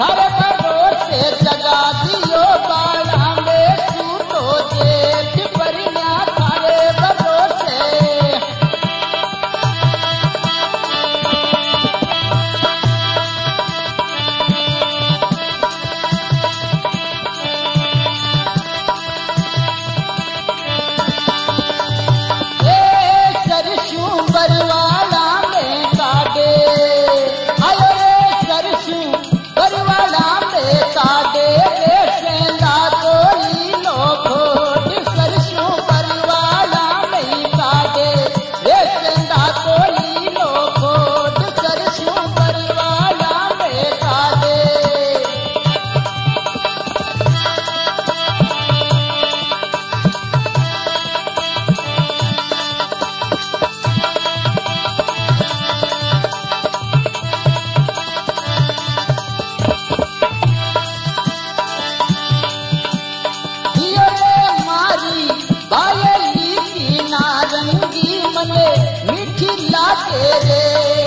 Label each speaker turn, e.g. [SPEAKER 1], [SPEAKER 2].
[SPEAKER 1] Hallelujah. रे